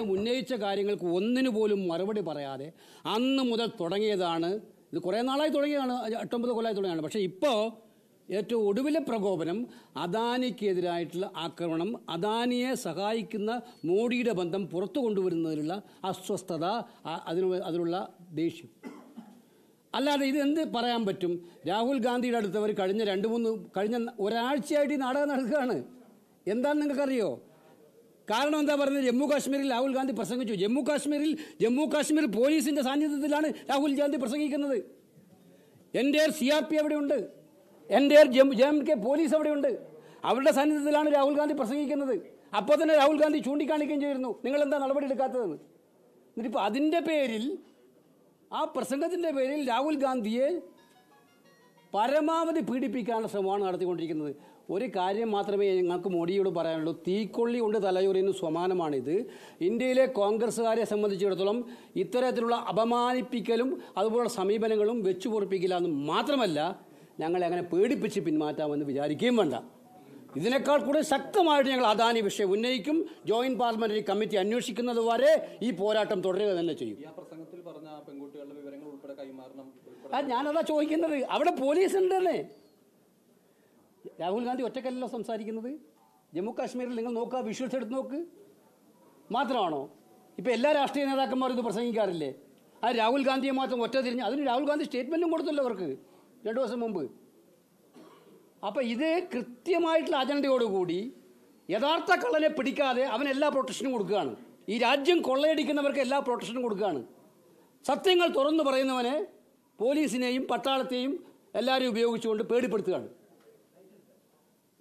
ഉന്നയിച്ച കാര്യങ്ങൾക്ക് ഒന്നിനു പോലും മറുപടി പറയാതെ അന്ന് മുതൽ തുടങ്ങിയതാണ്. ഇത് കുറേ നാളായി തുടങ്ങിയതാണ്. എട്ടൊമ്പത് കൊല്ലമായി തുടങ്ങിയാണ് പക്ഷേ ഇപ്പോൾ ഏറ്റവും ഒടുവിലെ പ്രകോപനം അദാനിക്കെതിരായിട്ടുള്ള ആക്രമണം അദാനിയെ സഹായിക്കുന്ന മോഡിയുടെ ബന്ധം പുറത്തു കൊണ്ടുവരുന്നതിലുള്ള അസ്വസ്ഥത അതിന് അതിനുള്ള ദേഷ്യം. അല്ലാതെ ഇത് എന്ത് പറയാൻ പറ്റും? രാഹുൽ ഗാന്ധിയുടെ അടുത്തവർ കഴിഞ്ഞ രണ്ട് മൂന്ന് കഴിഞ്ഞ ഒരാഴ്ചയായിട്ട് ഈ നാടകം നടക്കുകയാണ്. എന്താണെന്ന് നിങ്ങൾക്കറിയോ? കാരണം എന്താ പറയുന്നത് ജമ്മു കാശ്മീരിൽ രാഹുൽ ഗാന്ധി പ്രസംഗിച്ചു. ജമ്മു കാശ്മീരിൽ ജമ്മു കാശ്മീർ പോലീസിന്റെ സാന്നിധ്യത്തിലാണ് രാഹുൽ ഗാന്ധി പ്രസംഗിക്കുന്നത്. എന്റെ സി ആർ പി അവിടെയുണ്ട് എന്റെ ജെ എം കെ പോലീസ് അവിടെയുണ്ട് അവരുടെ സാന്നിധ്യത്തിലാണ് രാഹുൽ ഗാന്ധി പ്രസംഗിക്കുന്നത്. അപ്പോൾ തന്നെ രാഹുൽ ഗാന്ധി ചൂണ്ടിക്കാണിക്കുകയും ചെയ്തിരുന്നു. നിങ്ങൾ എന്താ നടപടി എടുക്കാത്തതെന്ന് എന്നിട്ടിപ്പോൾ അതിന്റെ പേരിൽ ആ പ്രസംഗത്തിന്റെ പേരിൽ രാഹുൽ ഗാന്ധിയെ പരമാവധി പീഡിപ്പിക്കാനുള്ള ശ്രമമാണ് നടത്തിക്കൊണ്ടിരിക്കുന്നത്. ഒരു കാര്യം മാത്രമേ ഞങ്ങൾക്ക് മോഡിയോട് പറയാനുള്ളൂ. തീക്കൊള്ളി കൊണ്ട് തലയൂറിന് സമാനമാണിത് ഇന്ത്യയിലെ കോൺഗ്രസ്സുകാരെ സംബന്ധിച്ചിടത്തോളം ഇത്തരത്തിലുള്ള അപമാനിപ്പിക്കലും അതുപോലുള്ള സമീപനങ്ങളും വെച്ചു പൊറിപ്പിക്കില്ല എന്ന് മാത്രമല്ല ഞങ്ങളെ അങ്ങനെ പേടിപ്പിച്ച് പിന്മാറ്റാമെന്ന് വിചാരിക്കുകയും വേണ്ട. ഇതിനേക്കാൾ കൂടുതൽ ശക്തമായിട്ട് ഞങ്ങൾ അദാനി വിഷയം ഉന്നയിക്കും. ജോയിന്റ് പാർലമെന്ററി കമ്മിറ്റി അന്വേഷിക്കുന്നത് വരെ ഈ പോരാട്ടം തുടരുക തന്നെ ചെയ്യും. ഞാനതാ ചോദിക്കുന്നത്. അവിടെ പോലീസ് ഉണ്ടല്ലേ രാഹുൽ ഗാന്ധി ഒറ്റക്കല്ലല്ലോ സംസാരിക്കുന്നത്? ജമ്മു കാശ്മീരിൽ നിങ്ങൾ നോക്കുക വിഷ്വൽസ് എടുത്ത് നോക്ക്. മാത്രമാണോ? ഇപ്പൊ എല്ലാ രാഷ്ട്രീയ നേതാക്കന്മാരും ഇത് പ്രസംഗിക്കാറില്ലേ? ആ രാഹുൽ ഗാന്ധിയെ മാത്രം ഒറ്റ തിരിഞ്ഞ് അതിന് രാഹുൽ ഗാന്ധി സ്റ്റേറ്റ്മെന്റും കൊടുത്തല്ലോ അവർക്ക് രണ്ടു ദിവസം മുമ്പ്. അപ്പൊ ഇത് കൃത്യമായിട്ടുള്ള അജണ്ടയോടുകൂടി യഥാർത്ഥ കള്ളനെ പിടിക്കാതെ അവൻ എല്ലാ പ്രൊട്ടക്ഷനും കൊടുക്കുകയാണ്. ഈ രാജ്യം കൊള്ളയടിക്കുന്നവർക്ക് എല്ലാ പ്രൊട്ടക്ഷനും കൊടുക്കുകയാണ്. സത്യങ്ങൾ തുറന്നു പറയുന്നവനെ പോലീസിനെയും പട്ടാളത്തെയും എല്ലാവരെയും ഉപയോഗിച്ചുകൊണ്ട് പേടിപ്പെടുത്തുകയാണ്.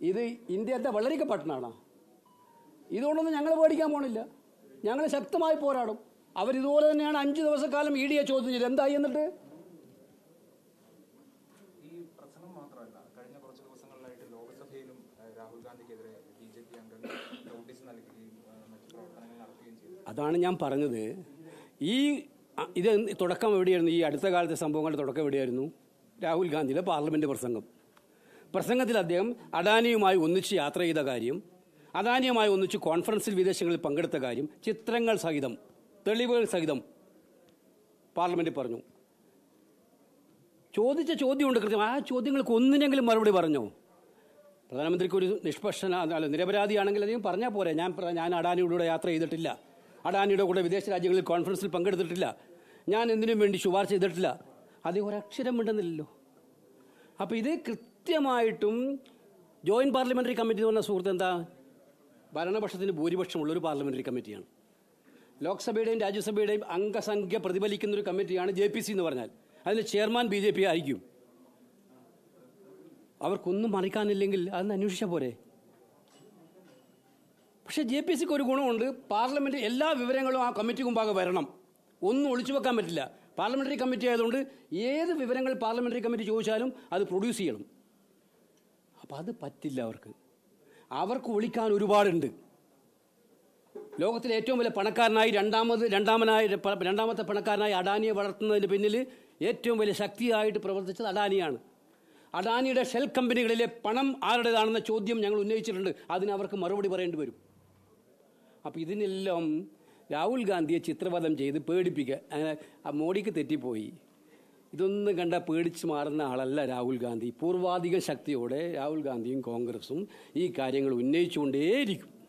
ഇത് ഇന്ത്യത്തെ വളരെയൊക്കെ പട്ടണമാണ് ഇതുകൊണ്ടൊന്നും ഞങ്ങൾ പേടിക്കാൻ പോണില്ല. ഞങ്ങൾ ശക്തമായി പോരാടും. അവരിതുപോലെ തന്നെയാണ് അഞ്ച് ദിവസക്കാലം ഇ ഡിയെ ചോദ്യം ചെയ്തത്. എന്തായി എന്നിട്ട്? അതാണ് ഞാൻ പറഞ്ഞത്. ഈ ഇത് തുടക്കം എവിടെയായിരുന്നു? ഈ അടുത്ത കാലത്തെ സംഭവങ്ങളുടെ തുടക്കം എവിടെയായിരുന്നു? രാഹുൽ ഗാന്ധിയുടെ പാർലമെന്റ് പ്രസംഗം. പ്രസംഗത്തിൽ അദ്ദേഹം അദാനിയുമായി ഒന്നിച്ച് യാത്ര ചെയ്ത കാര്യം അദാനിയുമായി ഒന്നിച്ച് കോൺഫറൻസിൽ വിദേശങ്ങളിൽ പങ്കെടുത്ത കാര്യം ചിത്രങ്ങൾ സഹിതം തെളിവുകൾ സഹിതം പാർലമെന്റിൽ പറഞ്ഞു. ചോദിച്ച ചോദ്യമുണ്ട് കൃത്യം. ആ ചോദ്യങ്ങൾക്ക് ഒന്നിനെങ്കിലും മറുപടി പറഞ്ഞോ? പ്രധാനമന്ത്രിക്ക് ഒരു നിഷ്പക്ഷ നിരപരാധിയാണെങ്കിൽ അധികം പറഞ്ഞാൽ പോരെ. ഞാൻ ഞാൻ അഡാനിയുടെ യാത്ര ചെയ്തിട്ടില്ല. അഡാനിയുടെ കൂടെ വിദേശ രാജ്യങ്ങളിൽ കോൺഫറൻസിൽ പങ്കെടുത്തിട്ടില്ല. ഞാൻ എന്തിനും വേണ്ടി ശുപാർശ ചെയ്തിട്ടില്ല. അദ്ദേഹം ഒരക്ഷരം മിണ്ടുന്നില്ലല്ലോ. അപ്പോൾ ഇത് കൃത്യമായിട്ടും ജോയിന്റ് പാർലമെന്ററി കമ്മിറ്റി എന്ന് പറഞ്ഞ സുഹൃത്ത് എന്താ? ഭരണപക്ഷത്തിന് ഭൂരിപക്ഷമുള്ള ഒരു പാർലമെന്ററി കമ്മിറ്റിയാണ്. ലോക്സഭയുടെയും രാജ്യസഭയുടെയും അംഗസംഖ്യ പ്രതിഫലിക്കുന്ന ഒരു കമ്മിറ്റിയാണ് ജെ പി സി എന്ന് പറഞ്ഞാൽ. അതിന് ചെയർമാൻ ബി ജെ പി ആയിരിക്കും. അവർക്കൊന്നും മറിക്കാനില്ലെങ്കിൽ അതൊന്ന് അന്വേഷിച്ചാൽ പോരെ. പക്ഷേ ജെ പി സിക്ക് ഒരു ഗുണമുണ്ട്. പാർലമെന്റ് എല്ലാ വിവരങ്ങളും ആ കമ്മിറ്റി മുമ്പാകെ വരണം. ഒന്നും ഒളിച്ചു വെക്കാൻ പറ്റില്ല. പാർലമെന്ററി കമ്മിറ്റി ആയതുകൊണ്ട് ഏത് വിവരങ്ങൾ പാർലമെന്ററി കമ്മിറ്റി ചോദിച്ചാലും അത് പ്രൊഡ്യൂസ് ചെയ്യണം. അപ്പം അത് പറ്റില്ല അവർക്ക്. അവർക്ക് ഒളിക്കാൻ ഒരുപാടുണ്ട്. ലോകത്തിലെ ഏറ്റവും വലിയ പണക്കാരനായി രണ്ടാമത് രണ്ടാമനായി രണ്ടാമത്തെ പണക്കാരനായി അഡാനിയെ വളർത്തുന്നതിന് പിന്നിൽ ഏറ്റവും വലിയ ശക്തിയായിട്ട് പ്രവർത്തിച്ചത് അഡാനിയാണ്. അഡാനിയുടെ ഷെൽ കമ്പനികളിലെ പണം ആരുടേതാണെന്ന ചോദ്യം ഞങ്ങൾ ഉന്നയിച്ചിട്ടുണ്ട്. അതിന് അവർക്ക് മറുപടി പറയേണ്ടി വരും. അപ്പോൾ ഇതിനെല്ലാം രാഹുൽ ഗാന്ധിയെ ചിത്രവധം ചെയ്ത് പേടിപ്പിക്കുക അങ്ങനെ മോഡിക്ക് തെറ്റിപ്പോയി. ഇതൊന്നും കണ്ട പേടിച്ച് മാറുന്ന ആളല്ല രാഹുൽ ഗാന്ധി. പൂർവാധിക ശക്തിയോടെ രാഹുൽ ഗാന്ധിയും കോൺഗ്രസും ഈ കാര്യങ്ങൾ ഉന്നയിച്ചുകൊണ്ടേയിരിക്കും.